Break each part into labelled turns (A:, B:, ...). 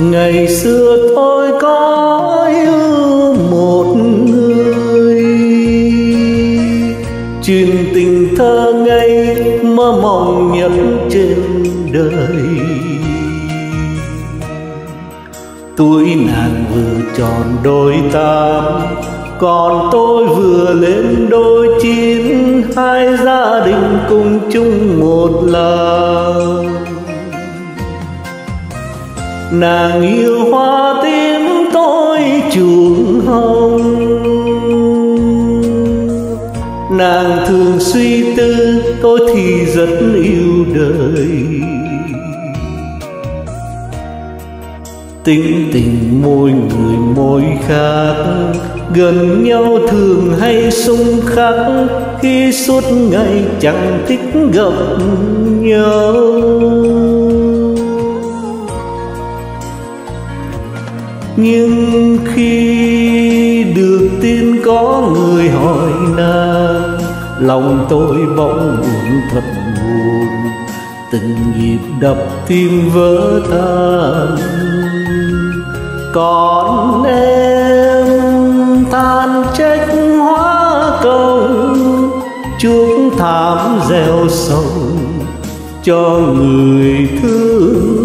A: ngày xưa tôi có yêu một người. Truyền tình thơ ngây mơ mộng nhất trên đời. Tuổi nàng vừa tròn đôi tám còn tôi vừa lên đôi chín. Hai gia đình cùng chung một làng nàng yêu hoa tím tôi chuộng hồng. Nàng thường suy tư, tôi thì rất yêu đời. Tính tình mỗi người mỗi khác, gần nhau thường hay xung khắc. Khi suốt ngày chẳng thích gặp nhau. Nhưng khi được tin có người hỏi nàng, lòng tôi bỗng buồn thật buồn. Từng nhịp đập tim vỡ tan. Còn em than trách hóa công chuốc thảm gieo sầu cho người thương.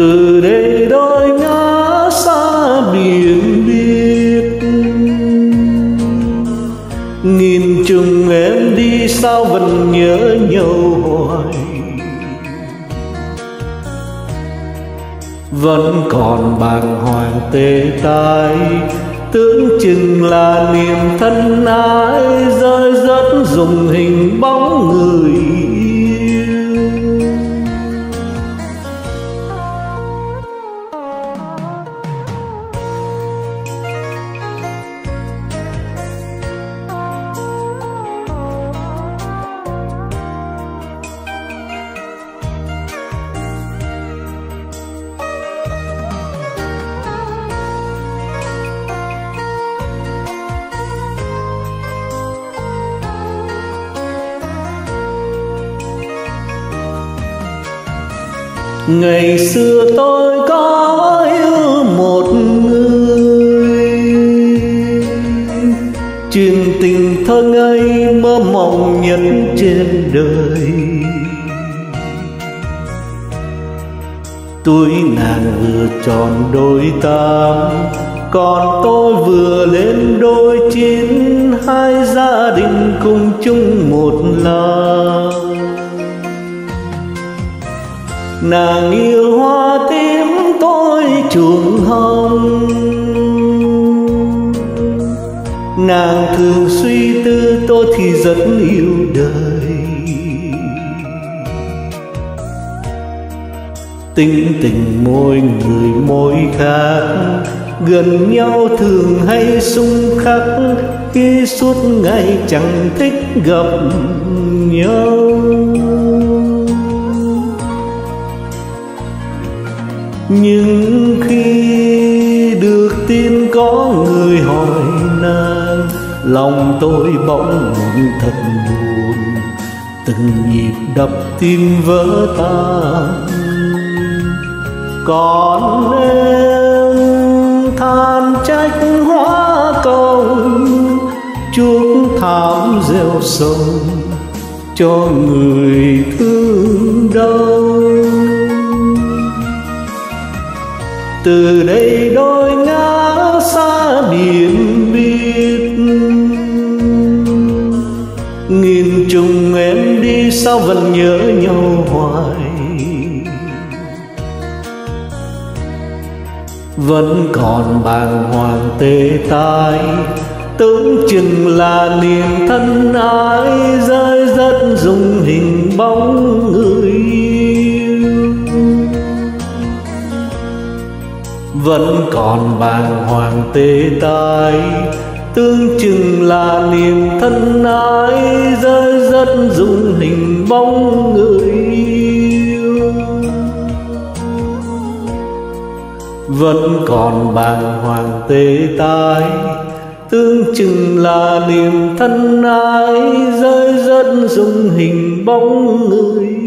A: Từ đây đôi ngã xa biển biết nghìn trùng em đi sao vẫn nhớ nhau hoài. Vẫn còn bàng hoàng tê tai, tưởng chừng là niềm thân ái rơi rớt dùng hình bóng người. Ngày xưa tôi có yêu một người. Truyền tình thơ ngây mơ mộng nhất trên đời. Tuổi nàng vừa tròn đôi tám, còn tôi vừa lên đôi chín. Hai gia đình cùng chung một lòng nàng yêu hoa tím tôi chuồng hồng. Nàng thường suy tư tôi thì rất yêu đời. Tính tình mỗi người mỗi khác, gần nhau thường hay xung khắc, khi suốt ngày chẳng thích gặp nhau. Nhưng khi được tin có người hỏi nàng, lòng tôi bỗng buồn thật buồn. Từng nhịp đập tim vỡ tan. Còn em than trách hóa công chuốc thảm rêu sầu cho người thương đau. Từ đây đôi ngã xa biển biết nghìn trùng em đi sao vẫn nhớ nhau hoài? Vẫn còn bàng hoàng tê tái tưởng chừng là niềm thân ái rơi rất dùng hình bóng người. Vẫn còn bàng hoàng tê tái. Tương chừng là niềm thân ái rơi rất dùng hình bóng người yêu. Vẫn còn bàng hoàng tê tái. Tương chừng là niềm thân ái rơi rất dùng hình bóng người